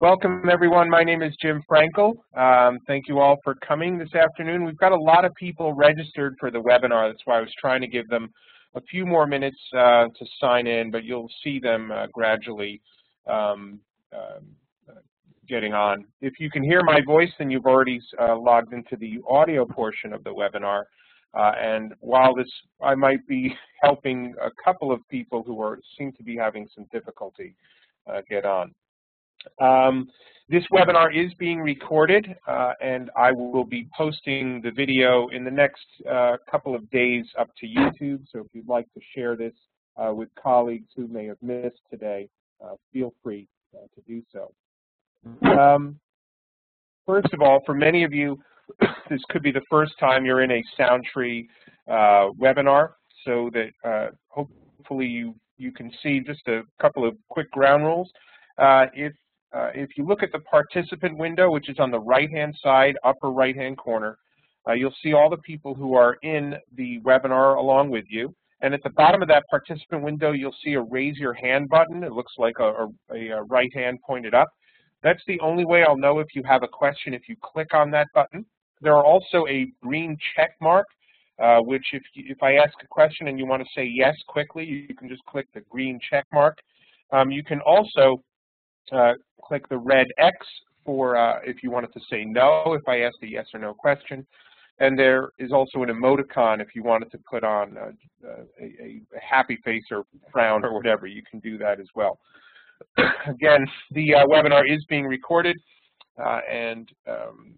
Welcome everyone. My name is Jim Frankel. Um, thank you all for coming this afternoon. We've got a lot of people registered for the webinar. That's why I was trying to give them a few more minutes uh, to sign in, but you'll see them uh, gradually um, uh, getting on. If you can hear my voice, then you've already uh, logged into the audio portion of the webinar. Uh, and while this, I might be helping a couple of people who are seem to be having some difficulty uh, get on. Um, this webinar is being recorded, uh, and I will be posting the video in the next uh, couple of days up to YouTube. So if you'd like to share this uh, with colleagues who may have missed today, uh, feel free uh, to do so. Um, first of all, for many of you, this could be the first time you're in a SoundTree uh, webinar, so that hopefully you, you can see just a couple of quick ground rules. if uh, if you look at the participant window, which is on the right-hand side, upper right-hand corner, uh, you'll see all the people who are in the webinar along with you. And at the bottom of that participant window, you'll see a raise your hand button. It looks like a, a, a right hand pointed up. That's the only way I'll know if you have a question if you click on that button. There are also a green check mark, uh, which if, you, if I ask a question and you want to say yes quickly, you can just click the green check mark. Um, you can also uh, click the red X for uh, if you wanted to say no, if I asked a yes or no question. And there is also an emoticon if you wanted to put on a, a, a happy face or frown or whatever. You can do that as well. Again, the uh, webinar is being recorded, uh, and um,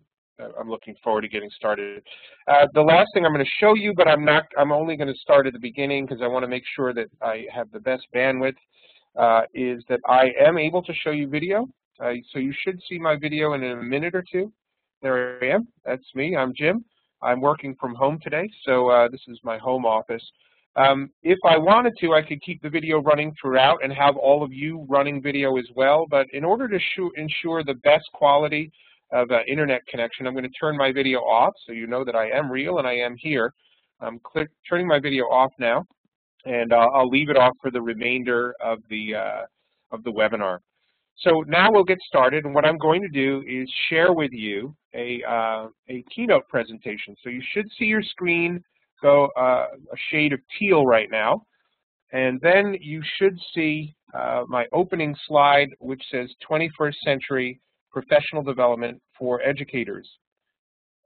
I'm looking forward to getting started. Uh, the last thing I'm going to show you, but I'm not. I'm only going to start at the beginning because I want to make sure that I have the best bandwidth uh, is that I am able to show you video. Uh, so you should see my video in a minute or two. There I am. That's me. I'm Jim. I'm working from home today, so uh, this is my home office. Um, if I wanted to, I could keep the video running throughout and have all of you running video as well, but in order to ensure the best quality of uh, internet connection, I'm going to turn my video off so you know that I am real and I am here. I'm turning my video off now and uh, I'll leave it off for the remainder of the uh, of the webinar. So now we'll get started, and what I'm going to do is share with you a uh, a keynote presentation. So you should see your screen go uh, a shade of teal right now, and then you should see uh, my opening slide, which says 21st Century Professional Development for Educators.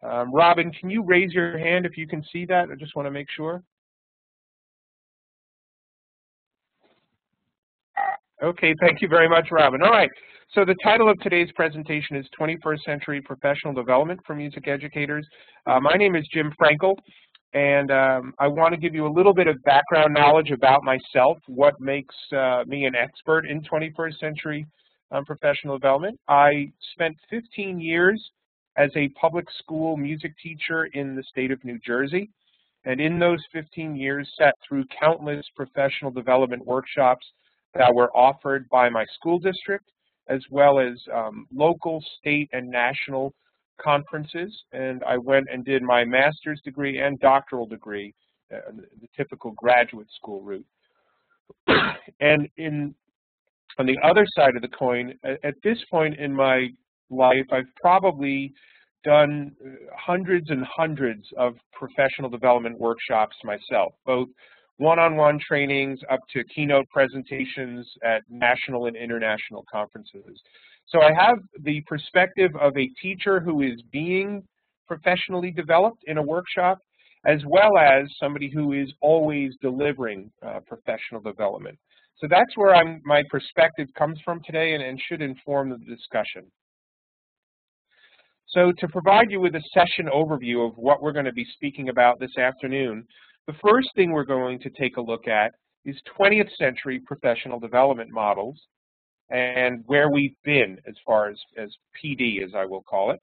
Um, Robin, can you raise your hand if you can see that? I just want to make sure. Okay, thank you very much, Robin. All right, so the title of today's presentation is 21st Century Professional Development for Music Educators. Uh, my name is Jim Frankel, and um, I want to give you a little bit of background knowledge about myself, what makes uh, me an expert in 21st century um, professional development. I spent 15 years as a public school music teacher in the state of New Jersey, and in those 15 years sat through countless professional development workshops that were offered by my school district, as well as um, local, state, and national conferences. And I went and did my master's degree and doctoral degree, uh, the typical graduate school route. and in on the other side of the coin, at, this point in my life, I've probably done uh, hundreds and hundreds of professional development workshops myself, both one-on-one -on -one trainings up to keynote presentations at national and international conferences. So I have the perspective of a teacher who is being professionally developed in a workshop, as well as somebody who is always delivering uh, professional development. So that's where I'm, my perspective comes from today and, and should inform the discussion. So to provide you with a session overview of what we're going to be speaking about this afternoon, the first thing we're going to take a look at is 20th century professional development models and where we've been as far as, as PD, as I will call it.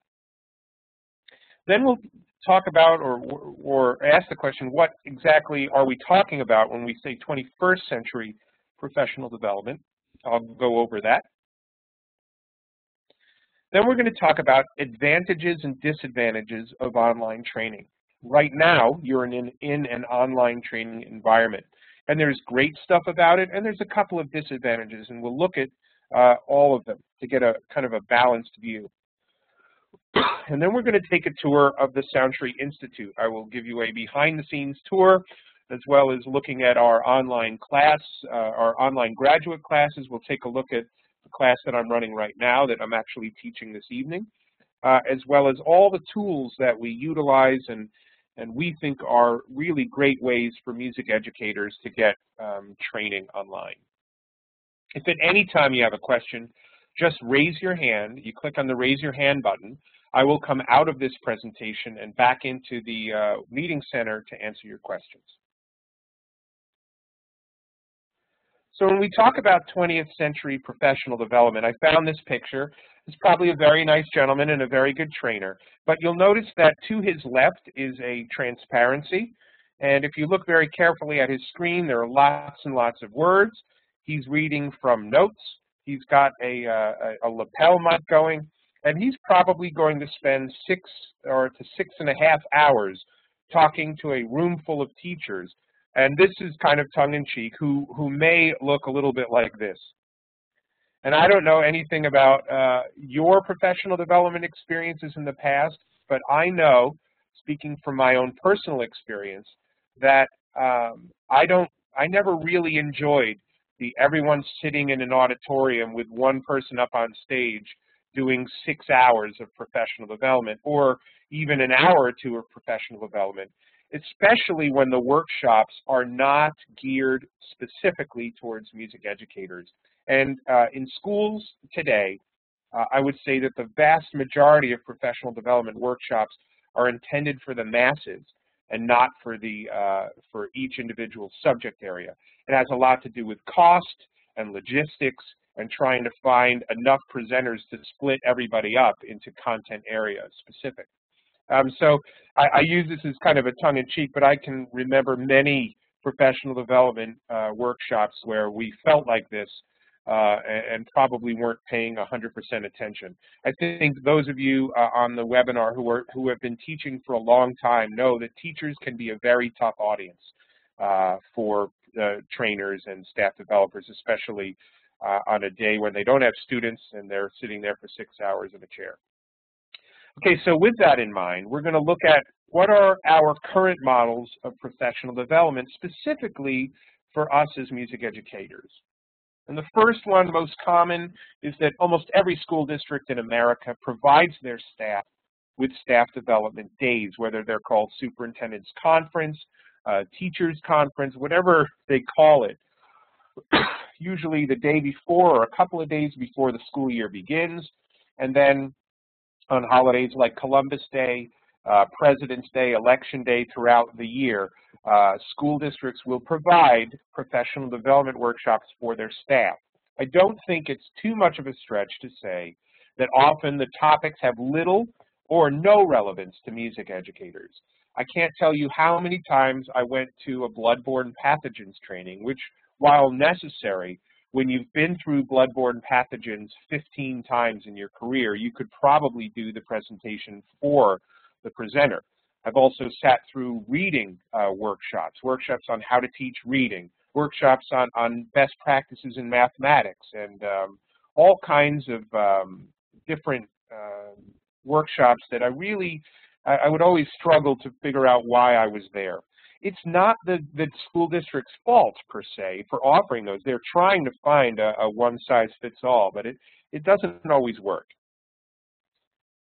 Then we'll talk about or, or ask the question, what exactly are we talking about when we say 21st century professional development? I'll go over that. Then we're going to talk about advantages and disadvantages of online training right now you're in, in an online training environment. And there's great stuff about it, and there's a couple of disadvantages, and we'll look at uh, all of them to get a kind of a balanced view. And then we're going to take a tour of the Soundtree Institute. I will give you a behind-the-scenes tour as well as looking at our online class, uh, our online graduate classes. We'll take a look at the class that I'm running right now that I'm actually teaching this evening, uh, as well as all the tools that we utilize and, and we think are really great ways for music educators to get um, training online. If at any time you have a question, just raise your hand. You click on the raise your hand button. I will come out of this presentation and back into the uh, meeting center to answer your questions. So when we talk about 20th century professional development, I found this picture. It's probably a very nice gentleman and a very good trainer. But you'll notice that to his left is a transparency. And if you look very carefully at his screen, there are lots and lots of words. He's reading from notes. He's got a, uh, a, lapel mic going. And he's probably going to spend six or to six and a half hours talking to a room full of teachers and this is kind of tongue-in-cheek, who, who may look a little bit like this. And I don't know anything about uh, your professional development experiences in the past, but I know, speaking from my own personal experience, that um, I don't, I never really enjoyed the everyone sitting in an auditorium with one person up on stage doing six hours of professional development or even an hour or two of professional development especially when the workshops are not geared specifically towards music educators. And uh, in schools today, uh, I would say that the vast majority of professional development workshops are intended for the masses and not for the uh, for each individual subject area. It has a lot to do with cost and logistics and trying to find enough presenters to split everybody up into content areas specific. Um, so I, I, use this as kind of a tongue-in-cheek, but I can remember many professional development uh, workshops where we felt like this uh, and, and, probably weren't paying 100% attention. I think those of you uh, on the webinar who, are, who have been teaching for a long time know that teachers can be a very tough audience uh, for uh, trainers and staff developers, especially uh, on a day when they don't have students and they're sitting there for six hours in a chair. Okay, so with that in mind, we're going to look at what are our current models of professional development specifically for us as music educators. And the first one, most common, is that almost every school district in America provides their staff with staff development days, whether they're called superintendent's conference, uh, teacher's conference, whatever they call it. Usually the day before or a couple of days before the school year begins, and then on holidays like Columbus Day, uh, President's Day, Election Day throughout the year, uh, school districts will provide professional development workshops for their staff. I don't think it's too much of a stretch to say that often the topics have little or no relevance to music educators. I can't tell you how many times I went to a bloodborne pathogens training, which, while necessary, when you've been through bloodborne pathogens 15 times in your career, you could probably do the presentation for the presenter. I've also sat through reading uh, workshops, workshops on how to teach reading, workshops on, on best practices in mathematics, and um, all kinds of um, different uh, workshops that I really, I, I would always struggle to figure out why I was there it's not the, the school district's fault per se for offering those. They're trying to find a, a one-size-fits-all, but it, it doesn't always work.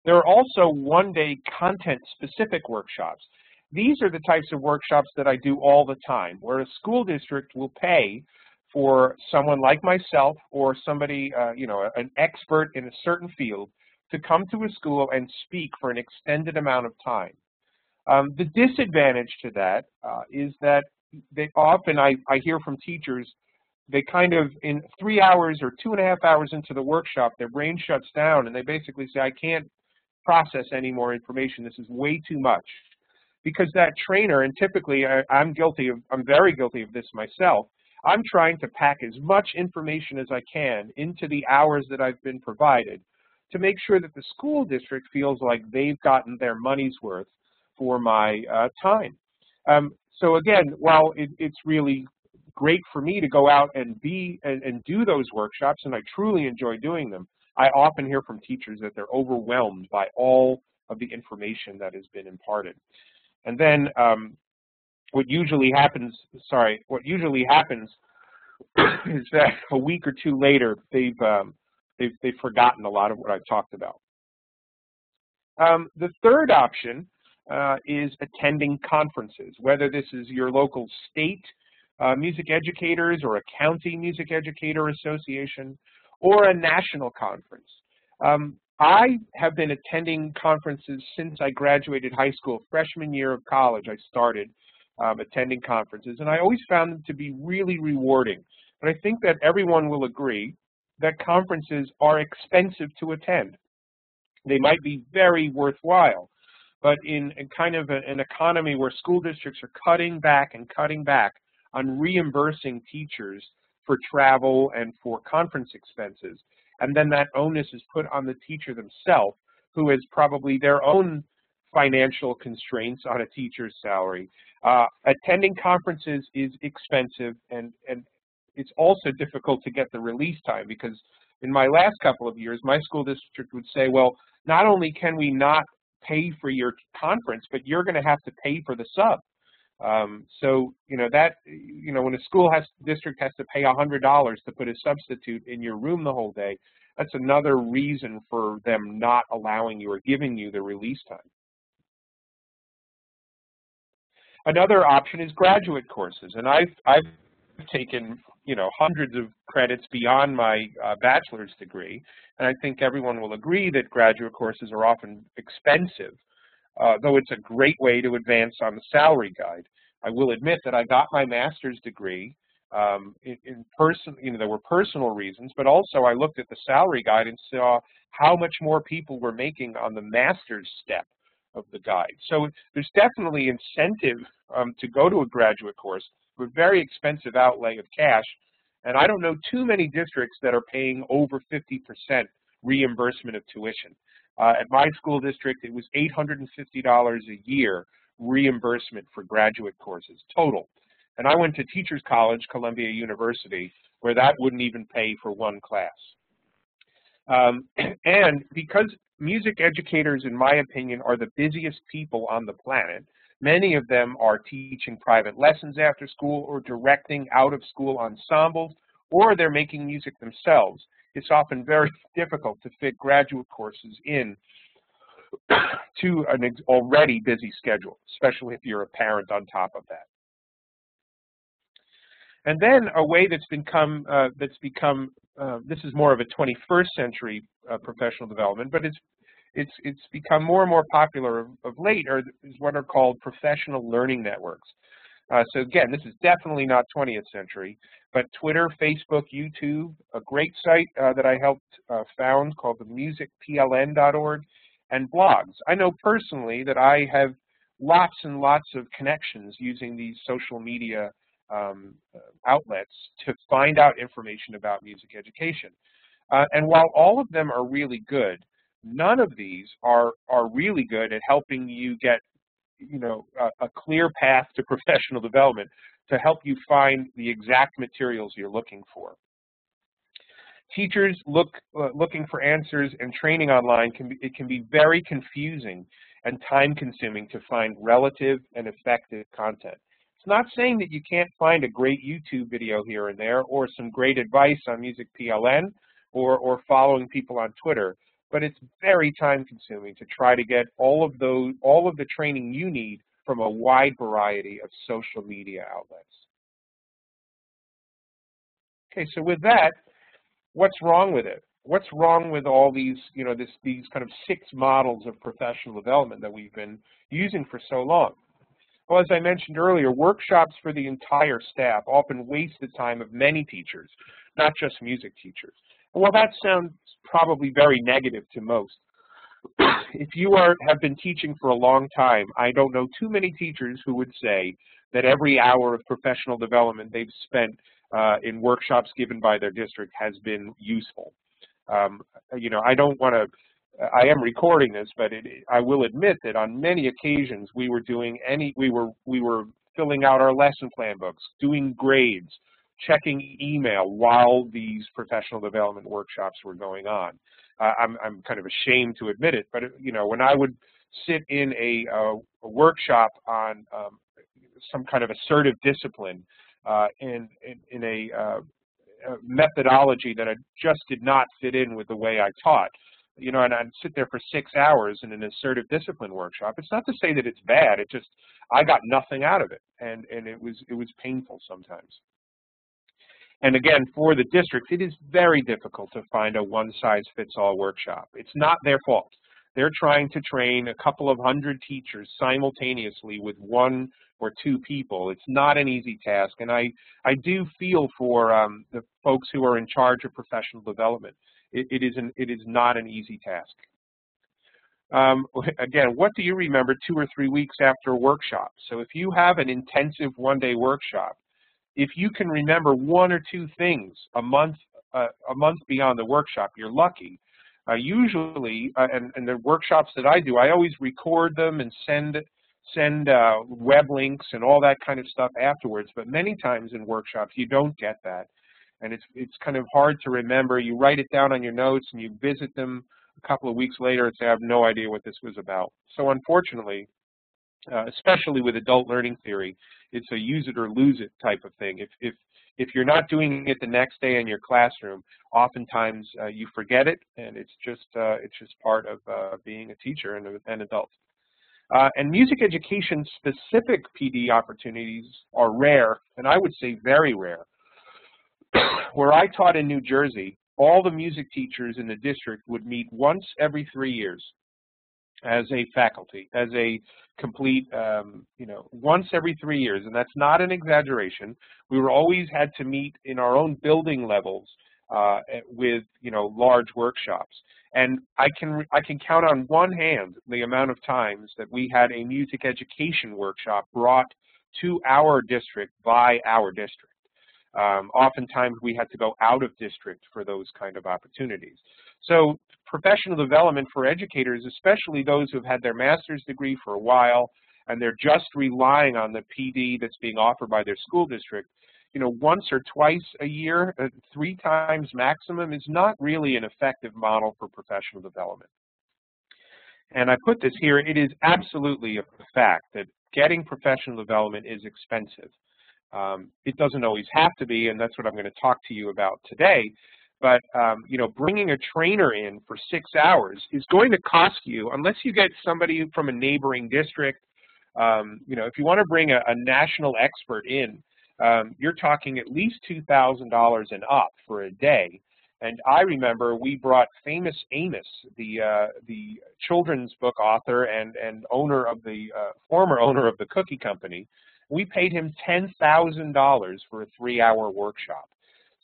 There are also one-day content-specific workshops. These are the types of workshops that I do all the time, where a school district will pay for someone like myself or somebody, uh, you know, an expert in a certain field to come to a school and speak for an extended amount of time. Um, the disadvantage to that uh, is that they often, I, I hear from teachers, they kind of, in three hours or two and a half hours into the workshop, their brain shuts down and they basically say, I can't process any more information. This is way too much. Because that trainer, and typically I, I'm guilty of, I'm very guilty of this myself, I'm trying to pack as much information as I can into the hours that I've been provided to make sure that the school district feels like they've gotten their money's worth for my uh, time. Um, so again, while it, it's really great for me to go out and be and, and do those workshops, and I truly enjoy doing them, I often hear from teachers that they're overwhelmed by all of the information that has been imparted. And then um, what usually happens, sorry, what usually happens is that a week or two later, they've, um, they've, they've forgotten a lot of what I've talked about. Um, the third option uh, is attending conferences, whether this is your local state uh, music educators or a county music educator association or a national conference. Um, I have been attending conferences since I graduated high school. Freshman year of college, I started um, attending conferences, and I always found them to be really rewarding. But I think that everyone will agree that conferences are expensive to attend. They might be very worthwhile, but in, in kind of a, an economy where school districts are cutting back and cutting back on reimbursing teachers for travel and for conference expenses, and then that onus is put on the teacher themselves, who has probably their own financial constraints on a teacher's salary. Uh, attending conferences is expensive, and, and it's also difficult to get the release time because in my last couple of years, my school district would say, well, not only can we not pay for your conference, but you're going to have to pay for the sub. Um, so, you know, that, you know, when a school has, district has to pay $100 to put a substitute in your room the whole day, that's another reason for them not allowing you or giving you the release time. Another option is graduate courses, and I've, I've taken, you know, hundreds of credits beyond my uh, bachelor's degree, and I think everyone will agree that graduate courses are often expensive uh, though it's a great way to advance on the salary guide. I will admit that I got my master's degree um, in, in, person, you know, there were personal reasons, but also I looked at the salary guide and saw how much more people were making on the master's step of the guide. So there's definitely incentive um, to go to a graduate course with very expensive outlay of cash, and I don't know too many districts that are paying over 50% reimbursement of tuition. Uh, at my school district, it was $850 a year reimbursement for graduate courses, total. And I went to Teachers College, Columbia University, where that wouldn't even pay for one class. Um, and because music educators, in my opinion, are the busiest people on the planet, many of them are teaching private lessons after school or directing out-of-school ensembles, or they're making music themselves it's often very difficult to fit graduate courses in to an already busy schedule, especially if you're a parent on top of that. And then a way that's become, uh, that's become uh, this is more of a 21st century uh, professional development, but it's, it's, it's become more and more popular of, of late, are, is what are called professional learning networks. Uh, so again, this is definitely not 20th century, but Twitter, Facebook, YouTube, a great site uh, that I helped uh, found called the musicpln.org, and blogs. I know personally that I have lots and lots of connections using these social media um, uh, outlets to find out information about music education. Uh, and while all of them are really good, none of these are, are really good at helping you get you know, a, a clear path to professional development to help you find the exact materials you're looking for. Teachers look, uh, looking for answers and training online, can be, it can be very confusing and time consuming to find relative and effective content. It's not saying that you can't find a great YouTube video here and there or some great advice on Music PLN or, or following people on Twitter, but it's very time consuming to try to get all of those all of the training you need from a wide variety of social media outlets. Okay, so with that, what's wrong with it? What's wrong with all these, you know, this, these kind of six models of professional development that we've been using for so long? Well, as I mentioned earlier, workshops for the entire staff often waste the time of many teachers, not just music teachers. Well, that sounds probably very negative to most. if you are have been teaching for a long time, I don't know too many teachers who would say that every hour of professional development they've spent uh, in workshops given by their district has been useful. Um, you know, I don't want to, I am recording this, but it, I will admit that on many occasions we were doing any, we were, we were filling out our lesson plan books, doing grades, checking email while these professional development workshops were going on. Uh, I'm, I'm kind of ashamed to admit it, but you know, when I would sit in a, a, workshop on um, some kind of assertive discipline uh, in, in, in a, uh, a methodology that I just did not fit in with the way I taught, you know, and I'd sit there for six hours in an assertive discipline workshop. It's not to say that it's bad. It just I got nothing out of it, and and it was it was painful sometimes. And again, for the districts, it is very difficult to find a one-size-fits-all workshop. It's not their fault. They're trying to train a couple of hundred teachers simultaneously with one or two people. It's not an easy task, and I, I do feel for um, the folks who are in charge of professional development. It, it, is, an, it is not an easy task. Um, again, what do you remember two or three weeks after a workshop? So if you have an intensive one-day workshop, if you can remember one or two things a month uh, a month beyond the workshop, you're lucky. Uh, usually, uh, and, and the workshops that I do, I always record them and send send uh, web links and all that kind of stuff afterwards. But many times in workshops, you don't get that, and it's it's kind of hard to remember. You write it down on your notes and you visit them a couple of weeks later and say, I have no idea what this was about. So unfortunately, uh, especially with adult learning theory, it's a use it or lose it type of thing. If, if, if you're not doing it the next day in your classroom, oftentimes uh, you forget it, and it's just, uh, it's just part of uh, being a teacher and an adult. Uh, and music education specific PD opportunities are rare, and I would say very rare. Where I taught in New Jersey, all the music teachers in the district would meet once every three years as a faculty, as a complete, um, you know, once every three years, and that's not an exaggeration. We were always had to meet in our own building levels uh, with, you know, large workshops. And I can I can count on one hand the amount of times that we had a music education workshop brought to our district by our district. Um, oftentimes we had to go out of district for those kind of opportunities. So professional development for educators, especially those who have had their master's degree for a while and they're just relying on the PD that's being offered by their school district, you know, once or twice a year, uh, three times maximum is not really an effective model for professional development. And I put this here, it is absolutely a fact that getting professional development is expensive. Um, it doesn't always have to be, and that's what I'm going to talk to you about today. But um, you know, bringing a trainer in for six hours is going to cost you, unless you get somebody from a neighboring district. Um, you know, if you want to bring a, a national expert in, um, you're talking at least $2,000 and up for a day. And I remember we brought famous Amos, the uh, the children's book author and and owner of the uh, former owner of the cookie company. We paid him $10,000 for a three-hour workshop.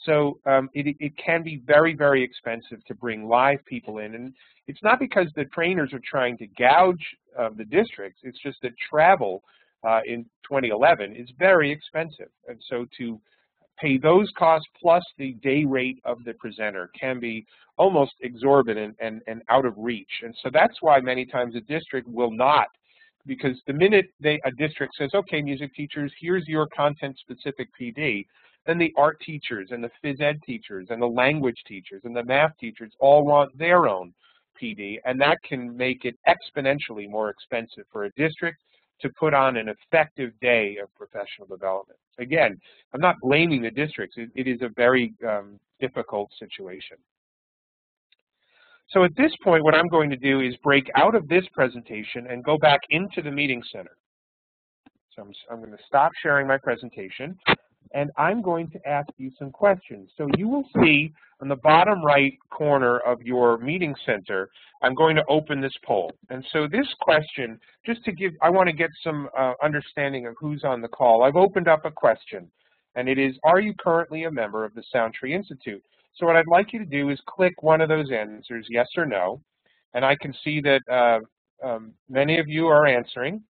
So um, it, it can be very, very expensive to bring live people in. And it's not because the trainers are trying to gouge uh, the districts. It's just that travel uh, in 2011 is very expensive. And so to pay those costs plus the day rate of the presenter can be almost exorbitant and, and out of reach. And so that's why many times a district will not because the minute they, a district says, okay, music teachers, here's your content-specific PD, then the art teachers and the phys ed teachers and the language teachers and the math teachers all want their own PD, and that can make it exponentially more expensive for a district to put on an effective day of professional development. Again, I'm not blaming the districts. it, it is a very um, difficult situation. So at this point, what I'm going to do is break out of this presentation and go back into the meeting center. So I'm, I'm going to stop sharing my presentation and I'm going to ask you some questions. So you will see on the bottom right corner of your meeting center, I'm going to open this poll. And so this question, just to give, I want to get some uh, understanding of who's on the call. I've opened up a question, and it is, are you currently a member of the Soundtree Institute? So what I'd like you to do is click one of those answers, yes or no, and I can see that uh, um, many of you are answering.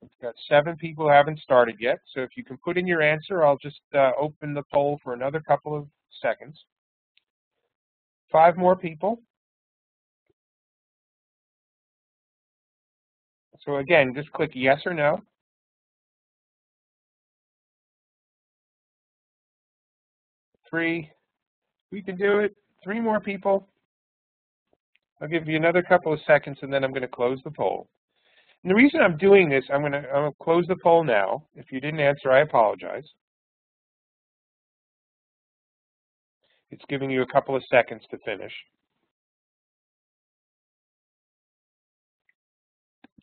We've got seven people haven't started yet, so if you can put in your answer, I'll just uh, open the poll for another couple of seconds. Five more people. So again, just click yes or no. Three, we can do it. Three more people. I'll give you another couple of seconds and then I'm going to close the poll. And the reason I'm doing this, I'm going to, I'm going to close the poll now. If you didn't answer, I apologize. It's giving you a couple of seconds to finish.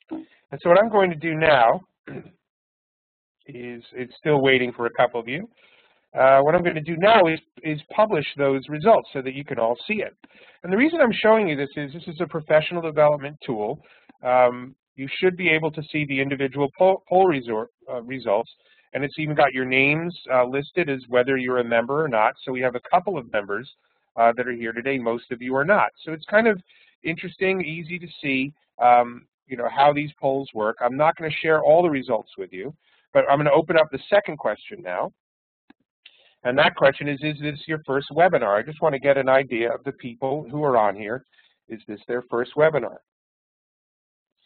And so what I'm going to do now is, it's still waiting for a couple of you. Uh, what I'm going to do now is, is publish those results so that you can all see it. And the reason I'm showing you this is this is a professional development tool. Um, you should be able to see the individual poll, poll resort, uh, results, and it's even got your names uh, listed as whether you're a member or not. So we have a couple of members uh, that are here today. Most of you are not. So it's kind of interesting, easy to see, um, you know, how these polls work. I'm not going to share all the results with you, but I'm going to open up the second question now. And that question is, is this your first webinar? I just want to get an idea of the people who are on here. Is this their first webinar?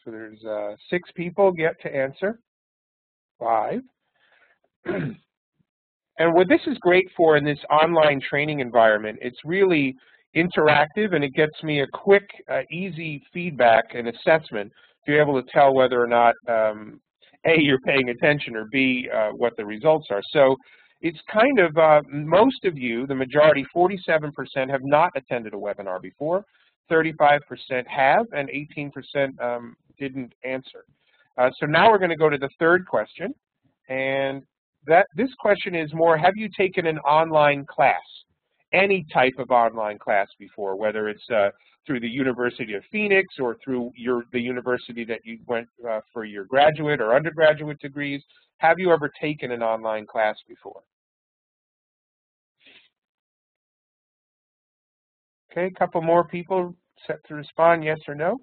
So there's uh, six people get to answer. Five. and what this is great for in this online training environment, it's really interactive and it gets me a quick, uh, easy feedback and assessment to be able to tell whether or not um, A, you're paying attention or B, uh, what the results are. So it's kind of, uh, most of you, the majority, 47% have not attended a webinar before, 35% have, and 18% um, didn't answer. Uh, so now we're going to go to the third question, and that this question is more, have you taken an online class, any type of online class before, whether it's uh, through the University of Phoenix or through your the university that you went uh, for your graduate or undergraduate degrees, have you ever taken an online class before? Okay, a couple more people set to respond, yes or no.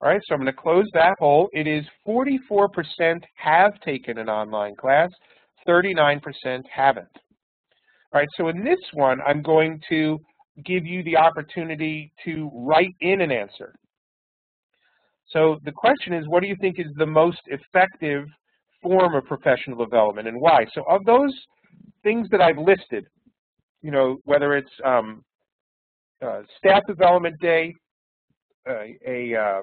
All right, so I'm going to close that hole. It is 44% have taken an online class, 39% haven't. All right, so in this one, I'm going to give you the opportunity to write in an answer. So the question is, what do you think is the most effective form of professional development and why. So of those things that I've listed, you know, whether it's um, uh, staff development day, uh, a, uh,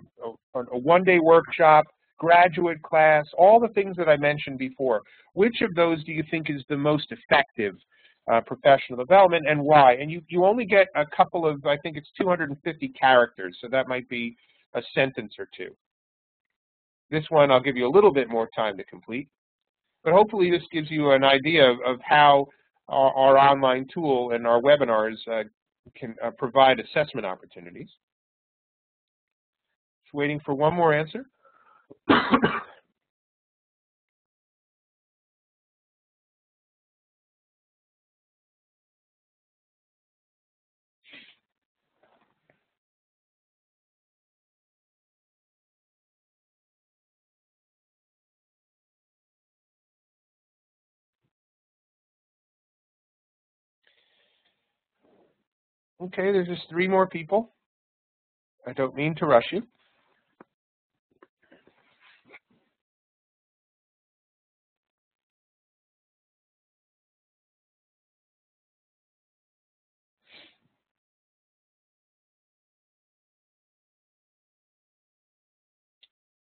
a, a one-day workshop, graduate class, all the things that I mentioned before, which of those do you think is the most effective uh, professional development and why? And you, you only get a couple of, I think it's 250 characters, so that might be a sentence or two. This one I'll give you a little bit more time to complete. But hopefully this gives you an idea of, of how our, our, online tool and our webinars uh, can uh, provide assessment opportunities. Just waiting for one more answer. Okay, there's just three more people. I don't mean to rush you.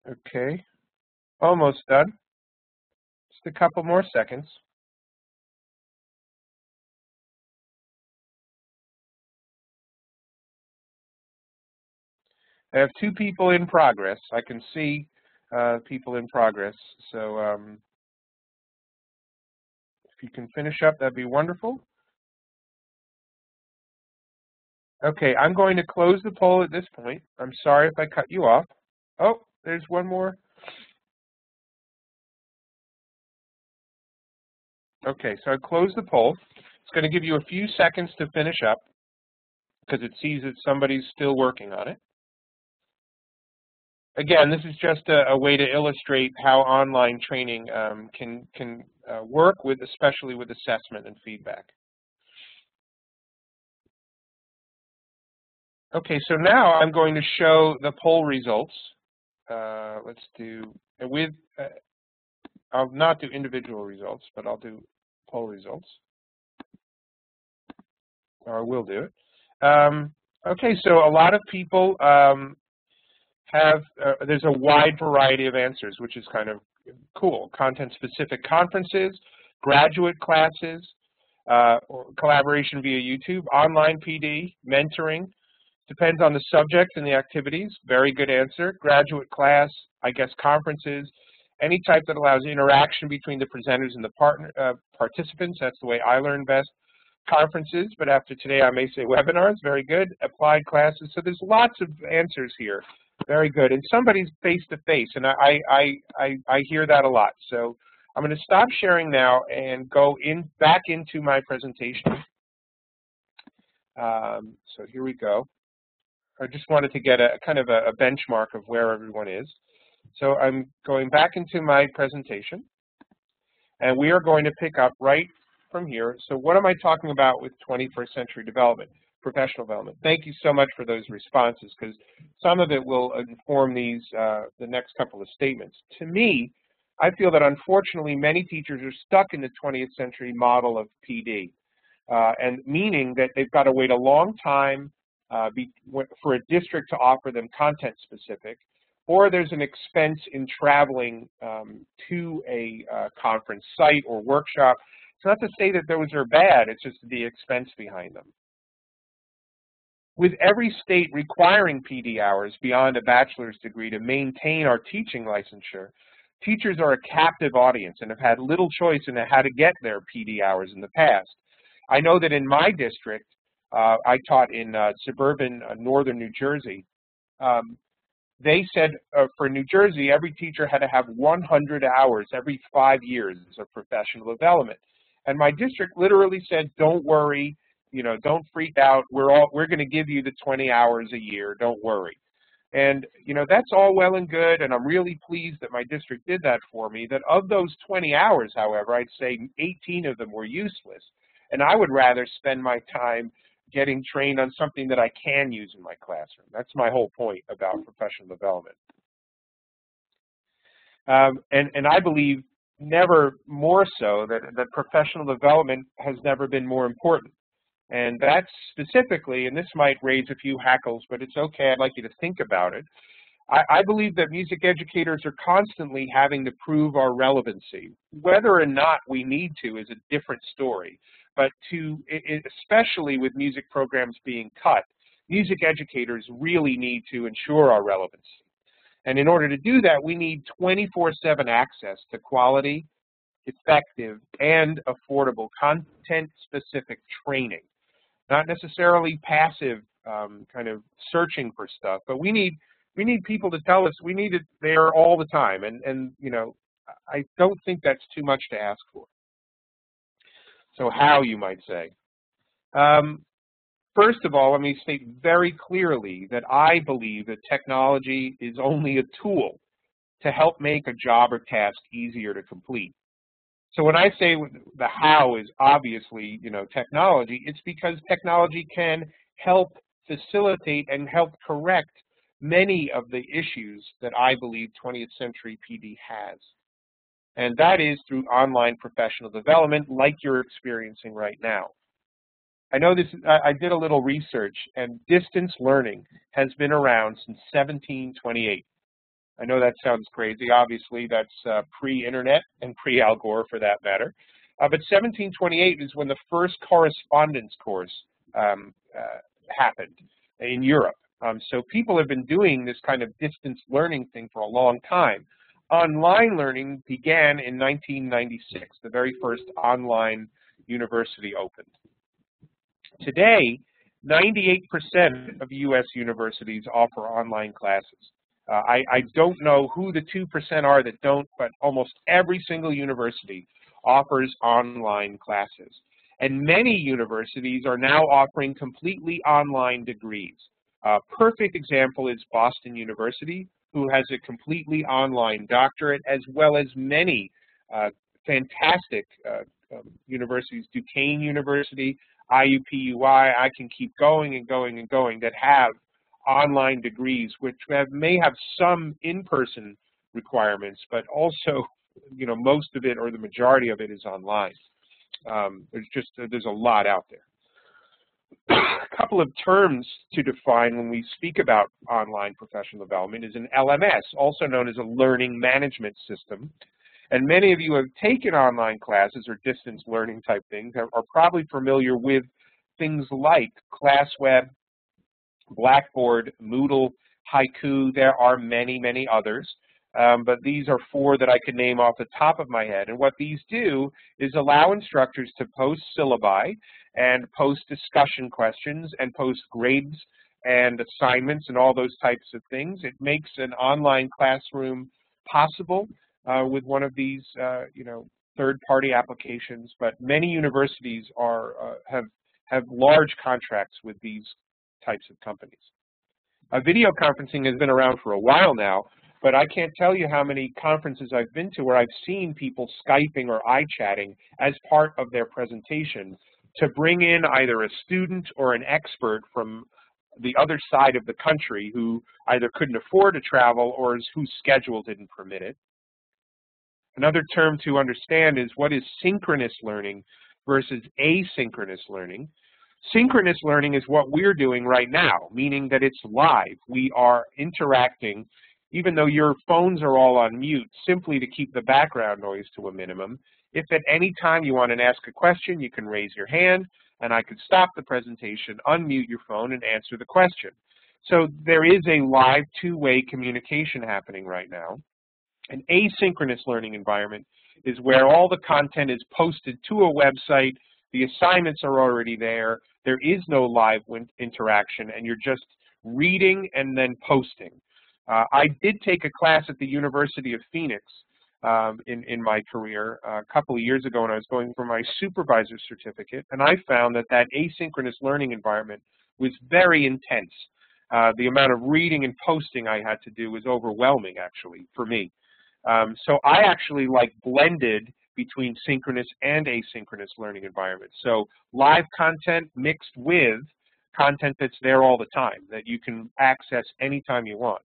Okay, almost done. Just a couple more seconds. I have two people in progress. I can see uh, people in progress. So um, if you can finish up, that'd be wonderful. Okay, I'm going to close the poll at this point. I'm sorry if I cut you off. Oh, there's one more. Okay, so I closed the poll. It's going to give you a few seconds to finish up because it sees that somebody's still working on it. Again, this is just a, a way to illustrate how online training um, can, can uh, work, with, especially with assessment and feedback. Okay, so now I'm going to show the poll results uh, let's do, with, uh, I'll not do individual results, but I'll do poll results. Or I will do it. Um, okay, so a lot of people um, have, uh, there's a wide variety of answers, which is kind of cool. Content-specific conferences, graduate classes, uh, collaboration via YouTube, online PD, mentoring, depends on the subject and the activities, very good answer. Graduate class, I guess conferences, any type that allows interaction between the presenters and the partner, uh, participants, that's the way I learn best. Conferences, but after today I may say webinars, very good. Applied classes, so there's lots of answers here. Very good. And somebody's face-to-face, -face, and I, I, I, I hear that a lot. So I'm going to stop sharing now and go in back into my presentation. Um, so here we go. I just wanted to get a kind of a, a benchmark of where everyone is. So I'm going back into my presentation, and we are going to pick up right from here. So what am I talking about with 21st century development, professional development? Thank you so much for those responses, because some of it will inform these uh, the next couple of statements. To me, I feel that unfortunately many teachers are stuck in the 20th century model of PD, uh, and meaning that they've got to wait a long time uh, be, for a district to offer them content specific, or there's an expense in traveling um, to a uh, conference site or workshop. It's not to say that those are bad, it's just the expense behind them. With every state requiring PD hours beyond a bachelor's degree to maintain our teaching licensure, teachers are a captive audience and have had little choice in how to get their PD hours in the past. I know that in my district, uh, I taught in uh, suburban uh, northern New Jersey, um, they said uh, for New Jersey, every teacher had to have 100 hours every five years of professional development. And my district literally said, don't worry, you know, don't freak out. We're all we're going to give you the 20 hours a year. Don't worry. And you know, that's all well and good, and I'm really pleased that my district did that for me. That of those 20 hours, however, I'd say 18 of them were useless. And I would rather spend my time getting trained on something that I can use in my classroom. That's my whole point about professional development. Um, and, and I believe never more so that, that professional development has never been more important. And that's specifically, and this might raise a few hackles, but it's okay, I'd like you to think about it. I, I believe that music educators are constantly having to prove our relevancy. Whether or not we need to is a different story but to, especially with music programs being cut, music educators really need to ensure our relevancy. And in order to do that, we need 24-7 access to quality, effective, and affordable content-specific training. Not necessarily passive um, kind of searching for stuff, but we need we need people to tell us we need it there all the time. And, and you know, I don't think that's too much to ask for. So how, you might say. Um, first of all, let me state very clearly that I believe that technology is only a tool to help make a job or task easier to complete. So when I say the how is obviously, you know, technology, it's because technology can help facilitate and help correct many of the issues that I believe 20th century PD has and that is through online professional development like you're experiencing right now. I know this, I did a little research, and distance learning has been around since 1728. I know that sounds crazy. Obviously, that's uh, pre-internet and pre-Al Gore for that matter. Uh, but 1728 is when the first correspondence course um, uh, happened in Europe. Um, so people have been doing this kind of distance learning thing for a long time. Online learning began in 1996, the very first online university opened. Today, 98% of U.S. universities offer online classes. Uh, I, I, don't know who the 2% are that don't, but almost every single university offers online classes. And many universities are now offering completely online degrees. A perfect example is Boston University, who has a completely online doctorate, as well as many uh, fantastic uh, um, universities, Duquesne University, IUPUI, I can keep going and going and going, that have online degrees, which have, may have some in-person requirements, but also, you know, most of it or the majority of it is online. Um, there's just there's a lot out there. A couple of terms to define when we speak about online professional development is an LMS, also known as a learning management system. And many of you have taken online classes or distance learning type things, are, probably familiar with things like ClassWeb, Blackboard, Moodle, Haiku. There are many, many others. Um, but these are four that I could name off the top of my head. And what these do is allow instructors to post syllabi and post discussion questions and post grades and assignments and all those types of things. It makes an online classroom possible uh, with one of these, uh, you know, third-party applications. But many universities are uh, have have large contracts with these types of companies. Uh, video conferencing has been around for a while now, but I can't tell you how many conferences I've been to where I've seen people Skyping or iChatting as part of their presentation to bring in either a student or an expert from the other side of the country who either couldn't afford to travel or whose schedule didn't permit it. Another term to understand is what is synchronous learning versus asynchronous learning. Synchronous learning is what we're doing right now, meaning that it's live. We are interacting even though your phones are all on mute, simply to keep the background noise to a minimum. If at any time you want to ask a question, you can raise your hand, and I could stop the presentation, unmute your phone, and answer the question. So there is a live two-way communication happening right now. An asynchronous learning environment is where all the content is posted to a website, the assignments are already there, there is no live interaction, and you're just reading and then posting. Uh, I did take a class at the University of Phoenix um, in, in my career uh, a couple of years ago when I was going for my supervisor certificate, and I found that that asynchronous learning environment was very intense. Uh, the amount of reading and posting I had to do was overwhelming, actually, for me. Um, so I actually like blended between synchronous and asynchronous learning environments. So live content mixed with content that's there all the time that you can access anytime you want.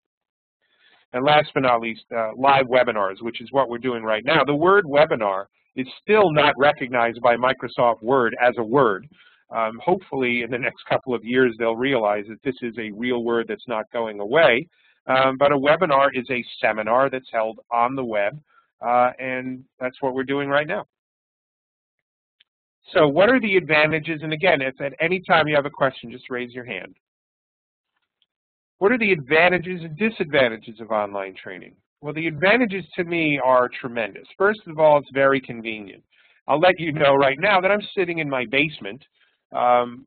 And last but not least, uh, live webinars, which is what we're doing right now. The word webinar is still not recognized by Microsoft Word as a word. Um, hopefully, in the next couple of years, they'll realize that this is a real word that's not going away. Um, but a webinar is a seminar that's held on the web, uh, and that's what we're doing right now. So what are the advantages? And again, if at any time you have a question, just raise your hand. What are the advantages and disadvantages of online training? Well, the advantages to me are tremendous. First of all, it's very convenient. I'll let you know right now that I'm sitting in my basement, um,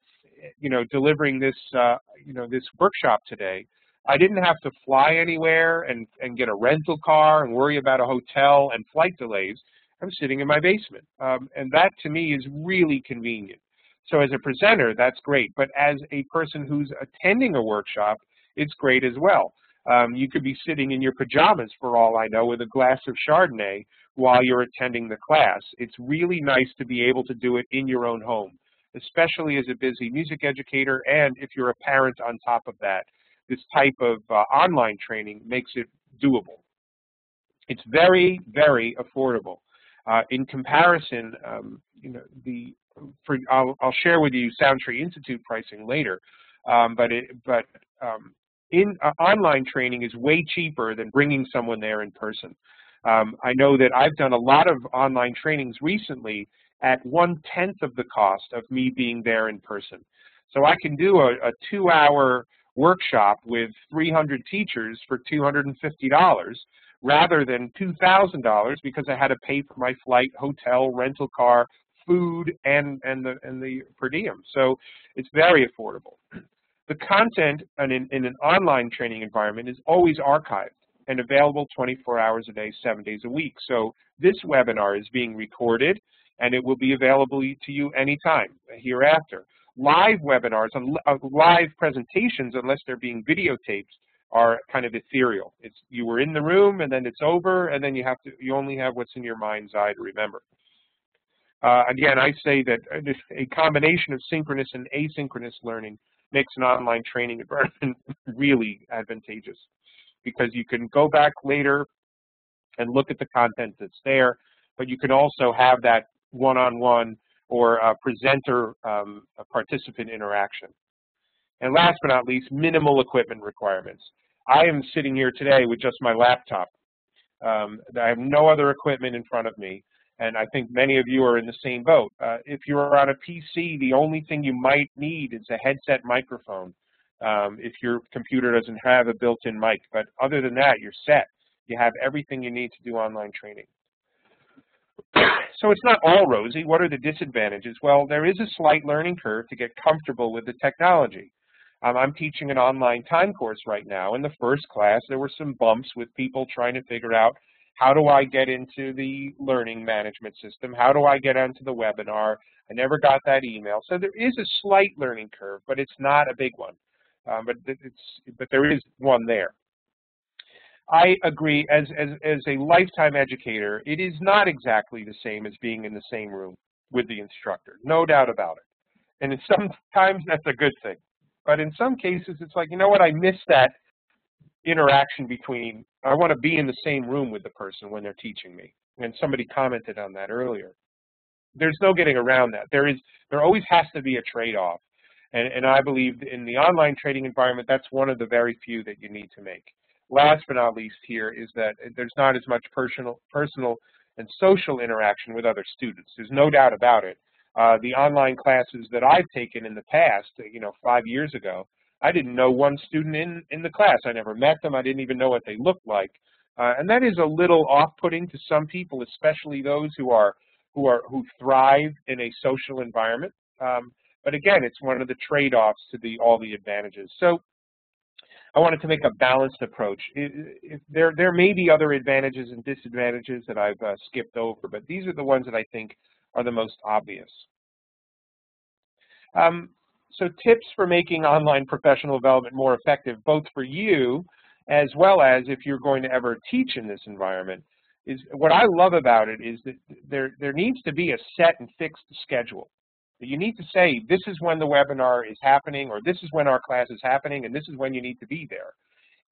you know, delivering this, uh, you know, this workshop today. I didn't have to fly anywhere and, and get a rental car and worry about a hotel and flight delays. I'm sitting in my basement. Um, and that, to me, is really convenient. So as a presenter, that's great. But as a person who's attending a workshop, it's great as well. Um, you could be sitting in your pajamas, for all I know, with a glass of Chardonnay while you're attending the class. It's really nice to be able to do it in your own home, especially as a busy music educator and if you're a parent on top of that. This type of uh, online training makes it doable. It's very, very affordable. Uh, in comparison, um, you know, the for, I'll, I'll, share with you Soundtree Institute pricing later, um, but it, but um, in uh, online training is way cheaper than bringing someone there in person. Um, I know that I've done a lot of online trainings recently at one-tenth of the cost of me being there in person. So I can do a, a two-hour workshop with 300 teachers for $250 rather than $2,000 because I had to pay for my flight, hotel, rental car, food, and, and, the, and the per diem. So it's very affordable. The content in, in an online training environment is always archived and available 24 hours a day, seven days a week. So this webinar is being recorded and it will be available to you anytime hereafter. Live webinars, uh, live presentations, unless they're being videotaped, are kind of ethereal. It's you were in the room and then it's over and then you have to you only have what's in your mind's eye to remember. Uh, again, I say that a combination of synchronous and asynchronous learning makes an online training environment really advantageous because you can go back later and look at the content that's there, but you can also have that one-on-one -on -one or presenter um, participant interaction. And last but not least, minimal equipment requirements. I am sitting here today with just my laptop. Um, I have no other equipment in front of me, and I think many of you are in the same boat. Uh, if you're on a PC, the only thing you might need is a headset microphone um, if your computer doesn't have a built-in mic. But other than that, you're set. You have everything you need to do online training. So it's not all rosy. What are the disadvantages? Well, there is a slight learning curve to get comfortable with the technology. Um, I'm teaching an online TIME course right now. In the first class, there were some bumps with people trying to figure out how do I get into the learning management system? How do I get onto the webinar? I never got that email. So there is a slight learning curve, but it's not a big one. Um, but it's but there is one there. I agree, as, as, as a lifetime educator, it is not exactly the same as being in the same room with the instructor, no doubt about it. And sometimes that's a good thing. But in some cases, it's like, you know what, I miss that interaction between, I want to be in the same room with the person when they're teaching me. And somebody commented on that earlier. There's no getting around that. There is, there always has to be a trade-off. And, and I believe in the online trading environment, that's one of the very few that you need to make. Last but not least here is that there's not as much personal, personal and social interaction with other students. There's no doubt about it. Uh, the online classes that I've taken in the past, you know, five years ago, I didn't know one student in, in the class. I never met them. I didn't even know what they looked like. Uh, and that is a little off-putting to some people, especially those who are who are who thrive in a social environment. Um, but again, it's one of the trade-offs to the all the advantages. So I wanted to make a balanced approach. There, there may be other advantages and disadvantages that I've uh, skipped over, but these are the ones that I think are the most obvious. Um, so tips for making online professional development more effective, both for you as well as if you're going to ever teach in this environment, is what I love about it is that there, there needs to be a set and fixed schedule. You need to say, this is when the webinar is happening, or this is when our class is happening, and this is when you need to be there.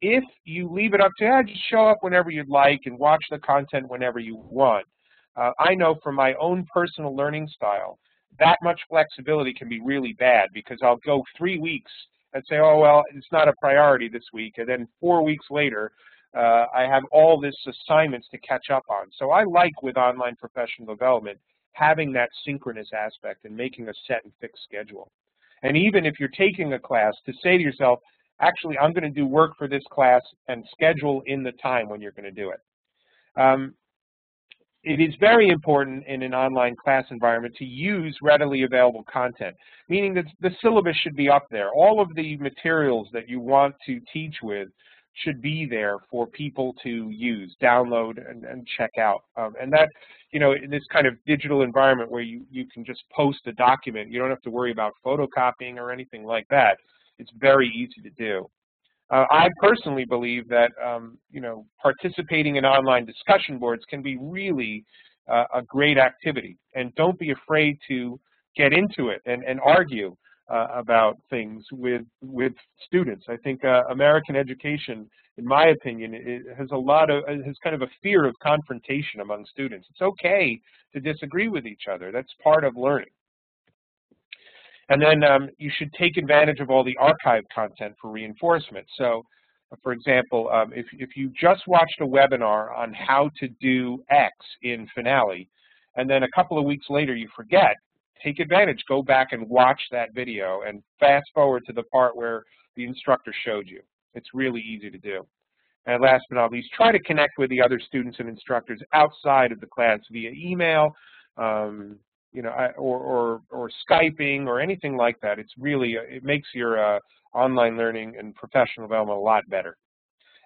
If you leave it up to, ah, just show up whenever you'd like and watch the content whenever you want, uh, I know from my own personal learning style, that much flexibility can be really bad because I'll go three weeks and say, oh, well, it's not a priority this week. And then four weeks later, uh, I have all this assignments to catch up on. So I like with online professional development having that synchronous aspect and making a set and fixed schedule. And even if you're taking a class, to say to yourself, actually, I'm going to do work for this class and schedule in the time when you're going to do it. Um, it is very important in an online class environment to use readily available content, meaning that the syllabus should be up there. All of the materials that you want to teach with should be there for people to use, download, and, and check out. Um, and that, you know, in this kind of digital environment where you, you can just post a document, you don't have to worry about photocopying or anything like that. It's very easy to do. Uh, I personally believe that um, you know participating in online discussion boards can be really uh, a great activity, and don't be afraid to get into it and, and argue uh, about things with with students. I think uh, American education, in my opinion, has a lot of has kind of a fear of confrontation among students. It's okay to disagree with each other. That's part of learning. And then um, you should take advantage of all the archive content for reinforcement. So, uh, for example, um, if, if you just watched a webinar on how to do X in Finale, and then a couple of weeks later you forget, take advantage. Go back and watch that video and fast forward to the part where the instructor showed you. It's really easy to do. And last but not least, try to connect with the other students and instructors outside of the class via email, um, you know, or, or, or Skyping or anything like that. It's really, uh, it makes your uh, online learning and professional development a lot better.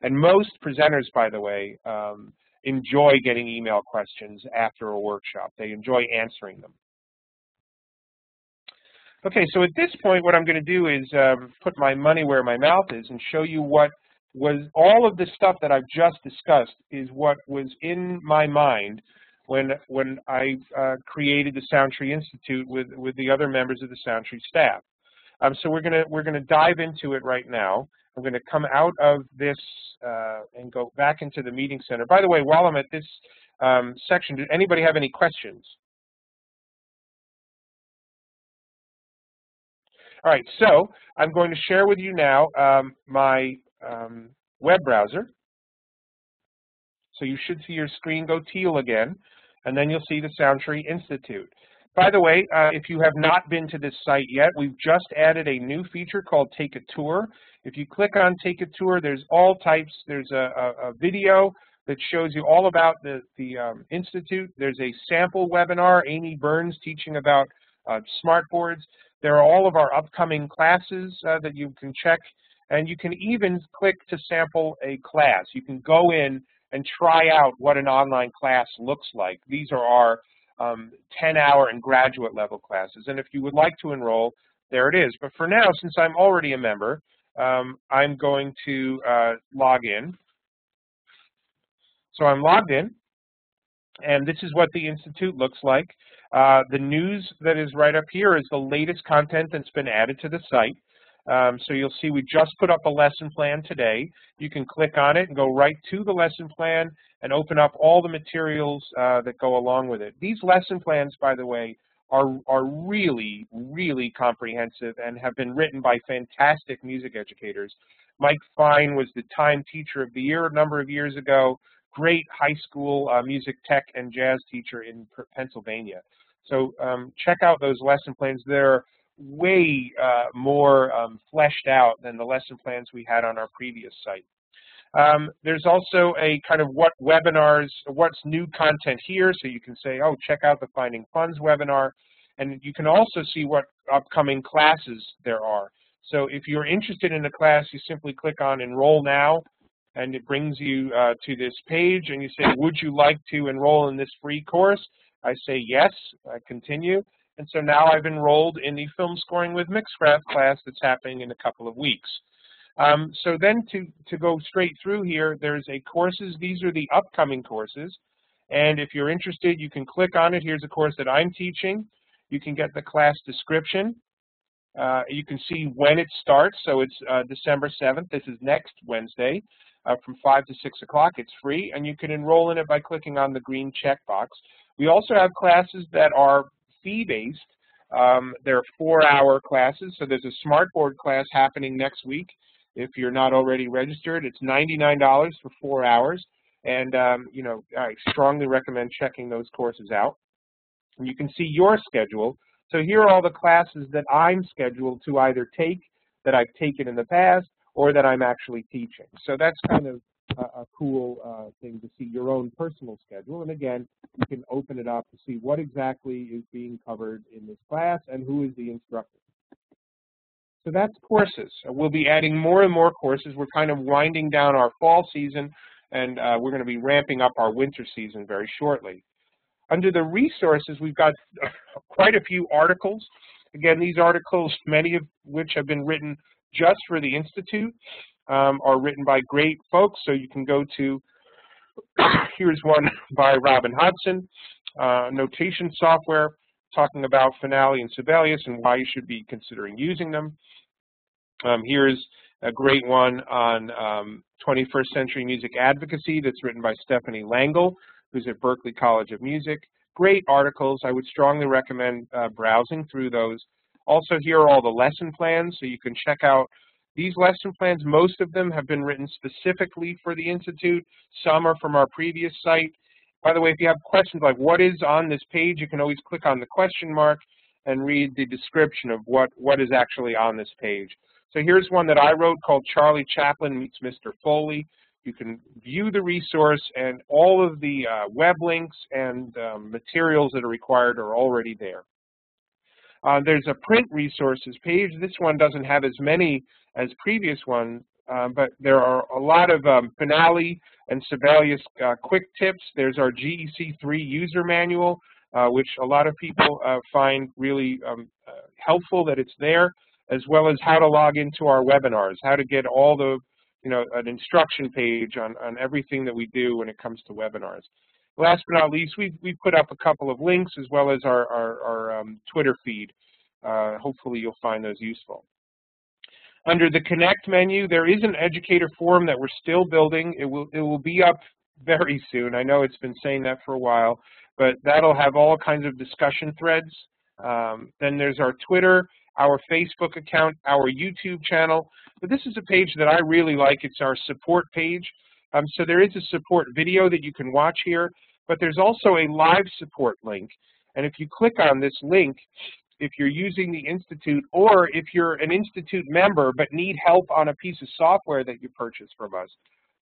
And most presenters, by the way, um, enjoy getting email questions after a workshop. They enjoy answering them. Okay, so at this point, what I'm going to do is um, put my money where my mouth is and show you what was all of the stuff that I've just discussed is what was in my mind when when I uh, created the Soundtree Institute with with the other members of the Soundtree staff. Um, so we're gonna we're gonna dive into it right now. I'm going to come out of this uh, and go back into the meeting center. By the way, while I'm at this um, section, did anybody have any questions? All right, so I'm going to share with you now um, my um, web browser. So you should see your screen go teal again, and then you'll see the Soundtree Institute. By the way, uh, if you have not been to this site yet, we've just added a new feature called Take a Tour. If you click on Take a Tour, there's all types. There's a, a, a video that shows you all about the, the um, Institute. There's a sample webinar, Amy Burns teaching about uh, smartboards. There are all of our upcoming classes uh, that you can check, and you can even click to sample a class. You can go in and try out what an online class looks like. These are our 10-hour um, and graduate level classes, and if you would like to enroll, there it is. But for now, since I'm already a member, um, I'm going to uh, log in. So I'm logged in, and this is what the Institute looks like. Uh, the news that is right up here is the latest content that's been added to the site. Um, so you'll see we just put up a lesson plan today. You can click on it and go right to the lesson plan and open up all the materials uh, that go along with it. These lesson plans, by the way, are, are really, really comprehensive and have been written by fantastic music educators. Mike Fein was the TIME Teacher of the Year a number of years ago, great high school uh, music tech and jazz teacher in Pennsylvania. So um, check out those lesson plans. They're way uh, more um, fleshed out than the lesson plans we had on our previous site. Um, there's also a kind of what webinars, what's new content here, so you can say, oh, check out the Finding Funds webinar, and you can also see what upcoming classes there are. So if you're interested in a class, you simply click on Enroll Now, and it brings you uh, to this page, and you say, would you like to enroll in this free course? I say yes, I continue, and so now I've enrolled in the Film Scoring with Mixcraft class that's happening in a couple of weeks. Um, so then to, to go straight through here, there's a courses. These are the upcoming courses. And if you're interested, you can click on it. Here's a course that I'm teaching. You can get the class description. Uh, you can see when it starts. So it's uh, December 7th. This is next Wednesday uh, from 5 to 6 o'clock. It's free. And you can enroll in it by clicking on the green checkbox. We also have classes that are fee-based. Um, they're four-hour classes. So there's a smartboard class happening next week. If you're not already registered, it's $99 for four hours. And, um, you know, I strongly recommend checking those courses out. And you can see your schedule. So here are all the classes that I'm scheduled to either take that I've taken in the past or that I'm actually teaching. So that's kind of a, a cool uh, thing to see your own personal schedule. And again, you can open it up to see what exactly is being covered in this class and who is the instructor. So that's courses. We'll be adding more and more courses. We're kind of winding down our fall season, and uh, we're going to be ramping up our winter season very shortly. Under the resources, we've got quite a few articles. Again, these articles, many of which have been written just for the Institute, um, are written by great folks. So you can go to, here's one by Robin Hodson, uh, notation software talking about Finale and Sibelius and why you should be considering using them. Um, here's a great one on um, 21st century music advocacy that's written by Stephanie Langle, who's at Berklee College of Music. Great articles. I would strongly recommend uh, browsing through those. Also, here are all the lesson plans, so you can check out these lesson plans. Most of them have been written specifically for the Institute. Some are from our previous site. By the way, if you have questions like what is on this page, you can always click on the question mark and read the description of what, what is actually on this page. So here's one that I wrote called Charlie Chaplin Meets Mr. Foley. You can view the resource and all of the uh, web links and um, materials that are required are already there. Uh, there's a print resources page. This one doesn't have as many as previous ones, uh, but there are a lot of um, Finale and Sibelius uh, quick tips. There's our GEC3 user manual, uh, which a lot of people uh, find really um, uh, helpful that it's there as well as how to log into our webinars, how to get all the, you know, an instruction page on, on everything that we do when it comes to webinars. Last but not least, we've, we've put up a couple of links as well as our, our, our um, Twitter feed. uh, hopefully you'll find those useful. Under the Connect menu, there is an educator forum that we're still building. It will, it will be up very soon. I know it's been saying that for a while, but that'll have all kinds of discussion threads. Um, then there's our Twitter, our Facebook account, our YouTube channel. But this is a page that I really like. It's our support page. Um, so there is a support video that you can watch here, but there's also a live support link. And if you click on this link, if you're using the Institute or if you're an Institute member but need help on a piece of software that you purchase from us,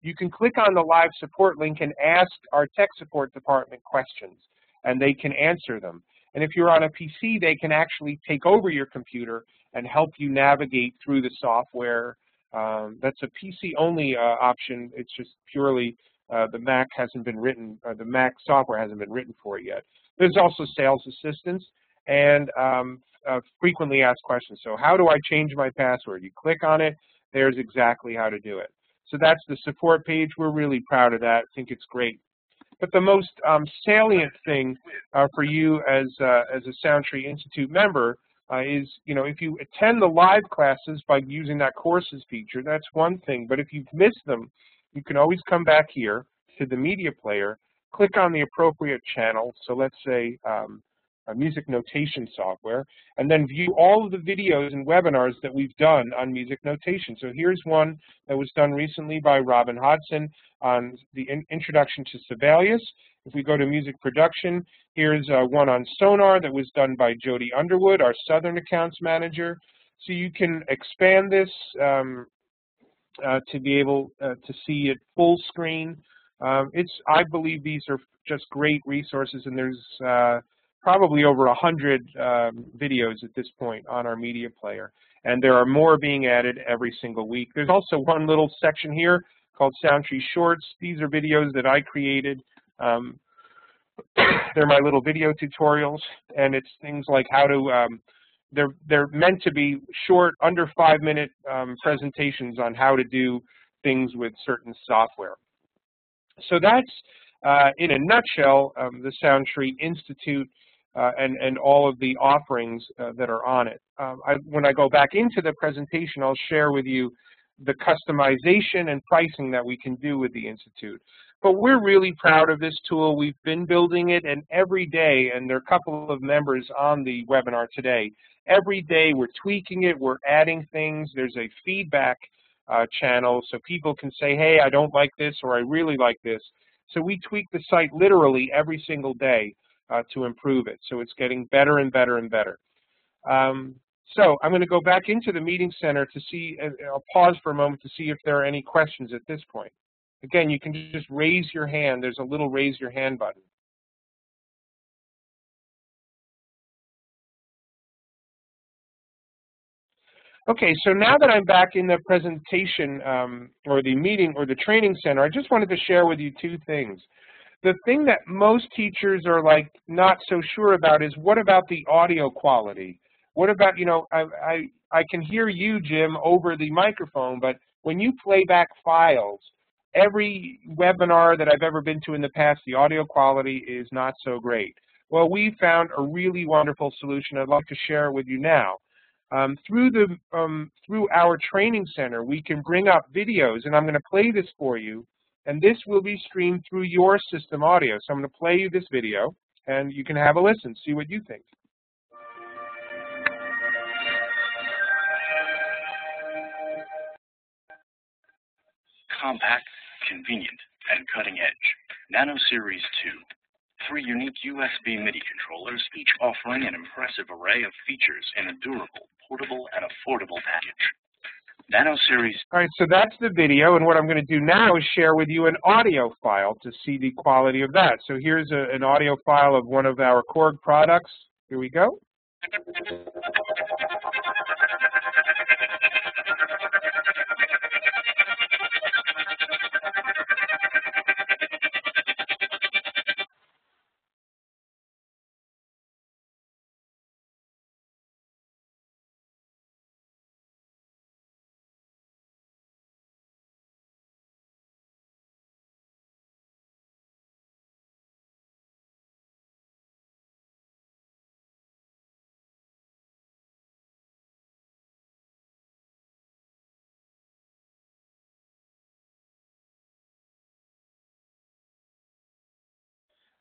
you can click on the live support link and ask our tech support department questions, and they can answer them. And if you're on a PC, they can actually take over your computer and help you navigate through the software. Um, that's a PC-only uh, option. It's just purely uh, the Mac hasn't been written, uh, the Mac software hasn't been written for it yet. There's also sales assistance and um, uh, frequently asked questions. So how do I change my password? You click on it, there's exactly how to do it. So that's the support page. We're really proud of that. I think it's great. But the most um, salient thing uh, for you as, uh, as a Soundtree Institute member uh, is, you know, if you attend the live classes by using that courses feature, that's one thing. But if you've missed them, you can always come back here to the media player, click on the appropriate channel. So let's say um, music notation software, and then view all of the videos and webinars that we've done on music notation. So here's one that was done recently by Robin Hodson on the in introduction to Sibelius. If we go to music production, here's uh, one on Sonar that was done by Jody Underwood, our Southern Accounts Manager. So you can expand this um, uh, to be able uh, to see it full screen. Um, it's, I believe these are just great resources, and there's uh, probably over 100 um, videos at this point on our media player. And there are more being added every single week. There's also one little section here called Soundtree Shorts. These are videos that I created. Um, they're my little video tutorials, and it's things like how to, um, they're, they're meant to be short, under five-minute um, presentations on how to do things with certain software. So that's, uh, in a nutshell, um, the Soundtree Institute uh, and, and all of the offerings uh, that are on it. Um, I, when I go back into the presentation, I'll share with you the customization and pricing that we can do with the Institute. But we're really proud of this tool. We've been building it, and every day, and there are a couple of members on the webinar today, every day we're tweaking it, we're adding things. There's a feedback uh, channel so people can say, hey, I don't like this, or I really like this. So we tweak the site literally every single day uh, to improve it. So it's getting better and better and better. Um, so I'm going to go back into the meeting center to see, uh, I'll pause for a moment to see if there are any questions at this point. Again, you can just raise your hand. There's a little raise your hand button. Okay, so now that I'm back in the presentation um, or the meeting or the training center, I just wanted to share with you two things the thing that most teachers are like not so sure about is what about the audio quality? What about, you know, I, I, I can hear you, Jim, over the microphone, but when you play back files, every webinar that I've ever been to in the past, the audio quality is not so great. Well, we found a really wonderful solution I'd like to share with you now. Um, through, the, um, through our training center, we can bring up videos, and I'm going to play this for you and this will be streamed through your system audio. So I'm going to play you this video, and you can have a listen, see what you think. Compact, convenient, and cutting edge. Nano Series 2. Three unique USB MIDI controllers, each offering an impressive array of features in a durable, portable, and affordable package. Nano Series. All right, so that's the video, and what I'm going to do now is share with you an audio file to see the quality of that. So here's a, an audio file of one of our Korg products. Here we go.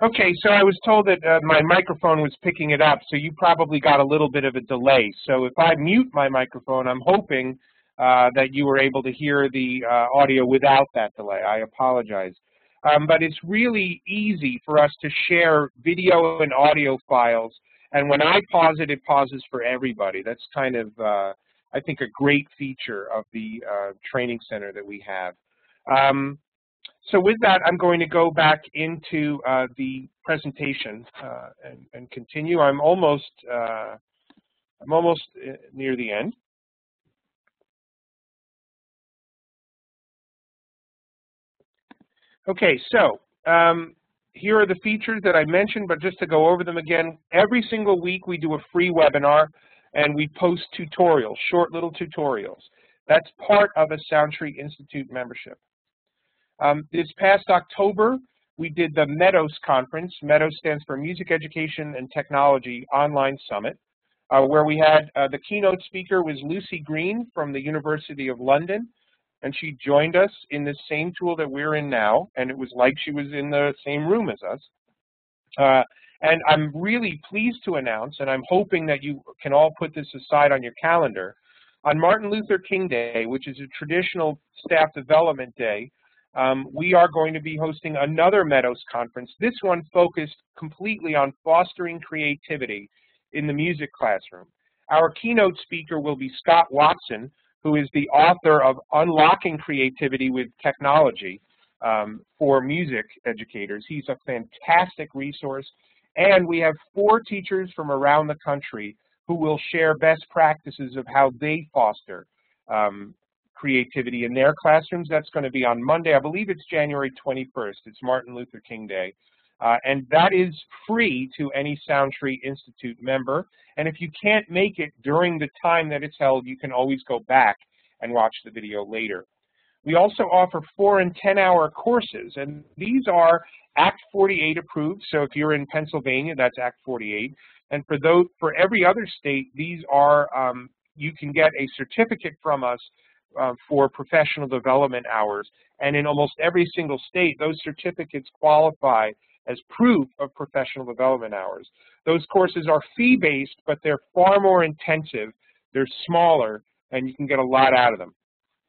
Okay, so I was told that uh, my microphone was picking it up, so you probably got a little bit of a delay. So if I mute my microphone, I'm hoping uh, that you were able to hear the uh, audio without that delay. I apologize. Um, but it's really easy for us to share video and audio files, and when I pause it, it pauses for everybody. That's kind of, uh, I think, a great feature of the uh, training center that we have. Um, so with that, I'm going to go back into uh, the presentation uh, and, and, continue. I'm almost uh, I'm almost uh, near the end. Okay, so um, here are the features that I mentioned, but just to go over them again, every single week we do a free webinar and we post tutorials, short little tutorials. That's part of a Soundtree Institute membership. Um, this past October, we did the MEDOS conference. MEDOS stands for Music Education and Technology Online Summit, uh, where we had uh, the keynote speaker was Lucy Green from the University of London, and she joined us in the same tool that we're in now, and it was like she was in the same room as us. Uh, and I'm really pleased to announce, and I'm hoping that you can all put this aside on your calendar, on Martin Luther King Day, which is a traditional staff development day, um, we are going to be hosting another Meadows conference, this one focused completely on fostering creativity in the music classroom. Our keynote speaker will be Scott Watson, who is the author of Unlocking Creativity with Technology um, for music educators. He's a fantastic resource. And we have four teachers from around the country who will share best practices of how they foster um, creativity in their classrooms. That's going to be on Monday. I believe it's January 21st. It's Martin Luther King Day. Uh, and that is free to any Soundtree Institute member. And if you can't make it during the time that it's held, you can always go back and watch the video later. We also offer four and 10 hour courses, and these are Act 48 approved. So if you're in Pennsylvania, that's Act 48. And for those, for every other state, these are, um, you can get a certificate from us uh, for professional development hours. And in almost every single state, those certificates qualify as proof of professional development hours. Those courses are fee-based, but they're far more intensive. They're smaller, and you can get a lot out of them.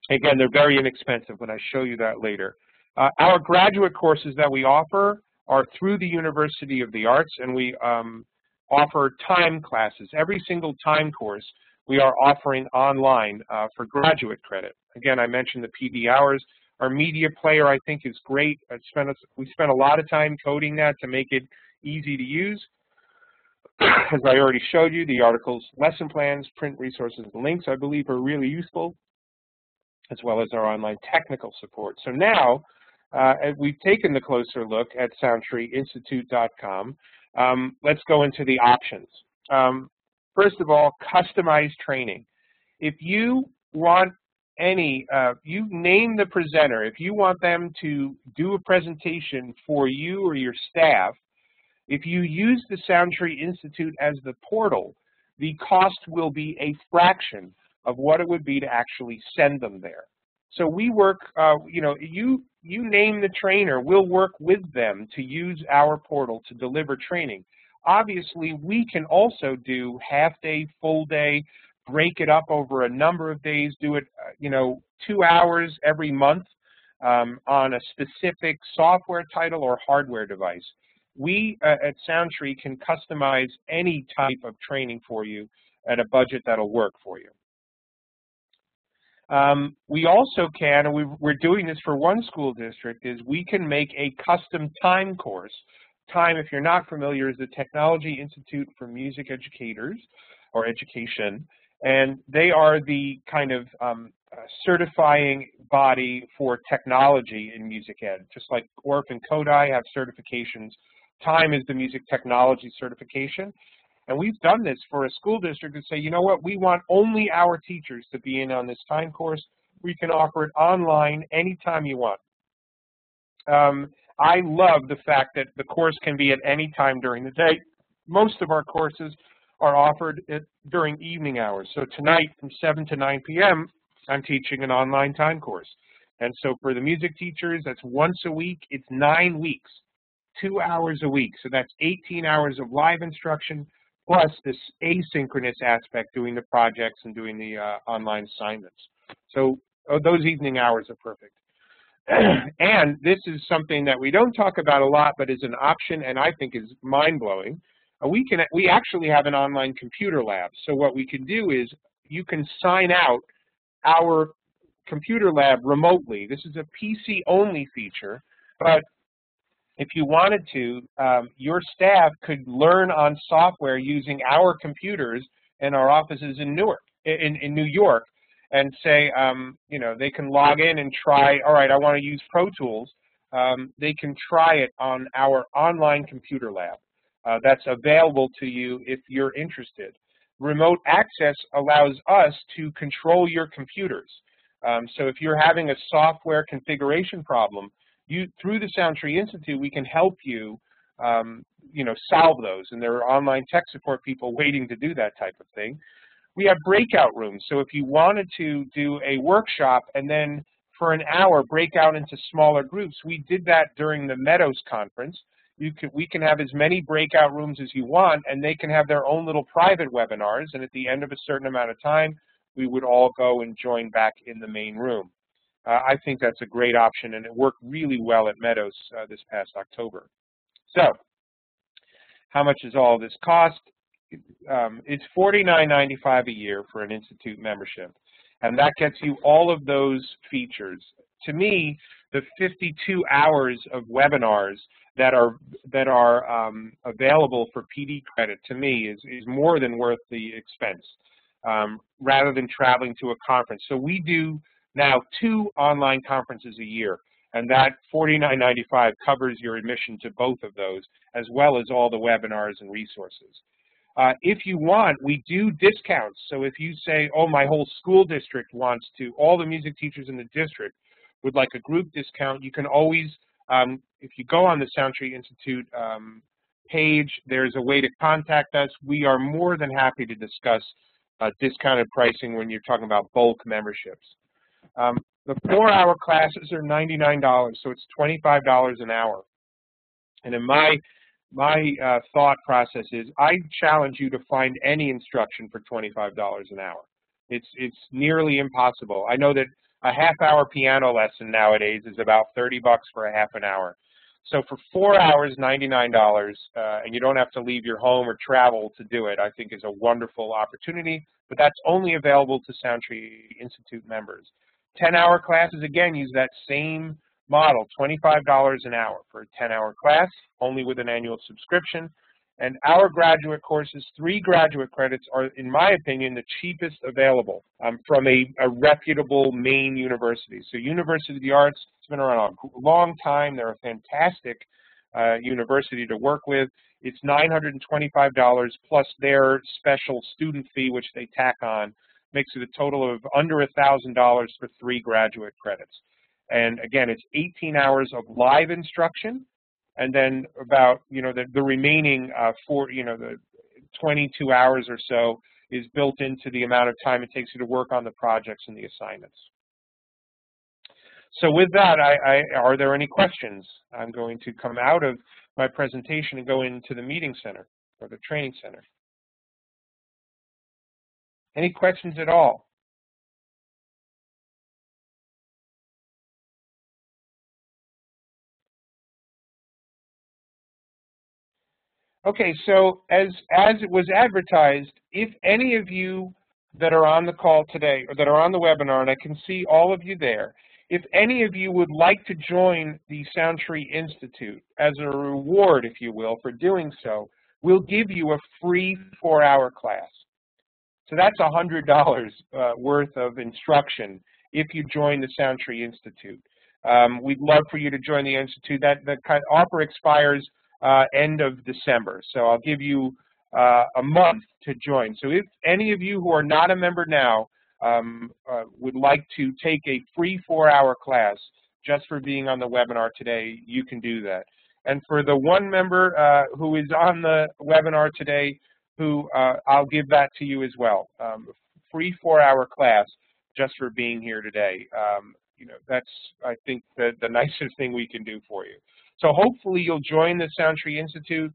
Again, they're very inexpensive, but I show you that later. Uh, our graduate courses that we offer are through the University of the Arts, and we um, offer TIME classes. Every single TIME course we are offering online uh, for graduate credit. Again, I mentioned the PD hours. Our media player, I think, is great. Spent a, we spent a lot of time coding that to make it easy to use. As I already showed you, the articles, lesson plans, print resources, and links, I believe, are really useful, as well as our online technical support. So now, uh, we've taken the closer look at SoundtreeInstitute.com. Um, let's go into the options. Um, First of all, customized training. If you want any, uh, you name the presenter. If you want them to do a presentation for you or your staff, if you use the Soundtree Institute as the portal, the cost will be a fraction of what it would be to actually send them there. So we work, uh, you know, you, you name the trainer, we'll work with them to use our portal to deliver training. Obviously, we can also do half day, full day, break it up over a number of days, do it, uh, you know, two hours every month um, on a specific software title or hardware device. We uh, at Soundtree can customize any type of training for you at a budget that'll work for you. Um, we also can, and we are doing this for one school district, is we can make a custom TIME course TIME, if you're not familiar, is the Technology Institute for Music Educators, or Education, and they are the kind of um, uh, certifying body for technology in music ed. Just like Orff and Kodály have certifications, TIME is the music technology certification. And we've done this for a school district to say, you know what, we want only our teachers to be in on this TIME course. We can offer it online anytime you want. Um, I love the fact that the course can be at any time during the day. Most of our courses are offered at, during evening hours. So tonight from 7 to 9 p.m., I'm teaching an online TIME course. And so for the music teachers, that's once a week. It's nine weeks. two hours a week. So that's 18 hours of live instruction plus this asynchronous aspect, doing the projects and doing the uh, online assignments. So oh, those evening hours are perfect. and this is something that we don't talk about a lot, but is an option and I think is mind-blowing. Uh, we can we actually have an online computer lab. So what we can do is you can sign out our computer lab remotely. This is a PC-only feature, but if you wanted to, um, your staff could learn on software using our computers in our offices in Newark, in, in New York, and say, um, you know, they can log in and try, all right, I want to use Pro Tools. Um, they can try it on our online computer lab. Uh, that's available to you if you're interested. Remote access allows us to control your computers. Um, so if you're having a software configuration problem, you through the Soundtree Institute, we can help you, um, you know, solve those. And there are online tech support people waiting to do that type of thing. We have breakout rooms. So if you wanted to do a workshop and then for an hour break out into smaller groups, we did that during the Meadows conference. You can, we can have as many breakout rooms as you want, and they can have their own little private webinars. And at the end of a certain amount of time, we would all go and join back in the main room. Uh, I think that's a great option, and it worked really well at Meadows uh, this past October. So, how much does all this cost? Um, it's $49.95 a year for an institute membership, and that gets you all of those features. To me, the 52 hours of webinars that are that are um, available for PD credit to me is is more than worth the expense, um, rather than traveling to a conference. So we do now two online conferences a year, and that $49.95 covers your admission to both of those, as well as all the webinars and resources. Uh, if you want, we do discounts. So if you say, oh, my whole school district wants to, all the music teachers in the district would like a group discount, you can always, um, if you go on the Soundtree Institute um, page, there's a way to contact us. We are more than happy to discuss uh, discounted pricing when you're talking about bulk memberships. Um, the four-hour classes are $99, so it's $25 an hour. And in my my uh, thought process is I challenge you to find any instruction for $25 an hour. It's it's nearly impossible. I know that a half-hour piano lesson nowadays is about 30 bucks for a half an hour. So for four hours, $99, uh, and you don't have to leave your home or travel to do it, I think is a wonderful opportunity, but that's only available to Soundtree Institute members. 10-hour classes, again, use that same model, $25 an hour for a 10-hour class, only with an annual subscription. And our graduate courses, three graduate credits are, in my opinion, the cheapest available um, from a, a, reputable main university. So University of the Arts has been around a long time. They're a fantastic uh, university to work with. It's $925 plus their special student fee, which they tack on makes it a total of under $1,000 for three graduate credits. And again, it's 18 hours of live instruction, and then about, you know, the, the remaining uh, four, you know, the 22 hours or so is built into the amount of time it takes you to work on the projects and the assignments. So with that, I, I, are there any questions? I'm going to come out of my presentation and go into the meeting center or the training center. Any questions at all? Okay, so as, as it was advertised, if any of you that are on the call today or that are on the webinar, and I can see all of you there, if any of you would like to join the Soundtree Institute as a reward, if you will, for doing so, we'll give you a free four-hour class. So that's $100 uh, worth of instruction if you join the Soundtree Institute. Um, we'd love for you to join the Institute. That the offer expires uh, end of December, so I'll give you uh, a month to join. So if any of you who are not a member now um, uh, would like to take a free four-hour class just for being on the webinar today, you can do that. And for the one member uh, who is on the webinar today, who uh, I'll give that to you as well. Um, free four-hour class just for being here today. Um, you know, that's, I think, the, the nicest thing we can do for you. So hopefully you'll join the Soundtree Institute.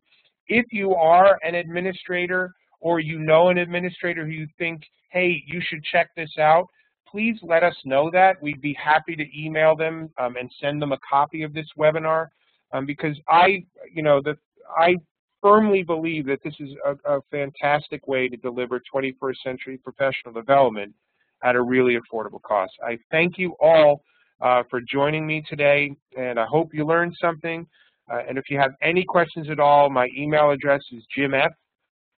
If you are an administrator or you know an administrator who you think, hey, you should check this out, please let us know that. We'd be happy to email them um, and send them a copy of this webinar um, because I, you know, the, I firmly believe that this is a, a fantastic way to deliver 21st century professional development at a really affordable cost. I thank you all uh, for joining me today, and I hope you learned something. Uh, and if you have any questions at all, my email address is jimf,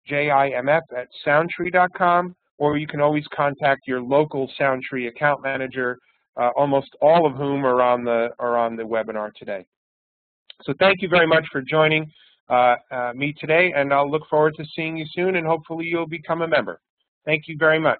J-I-M-F, at soundtree.com, or you can always contact your local Soundtree account manager, uh, almost all of whom are on the are on the webinar today. So thank you very much for joining uh, uh, me today, and I'll look forward to seeing you soon, and hopefully you'll become a member. Thank you very much.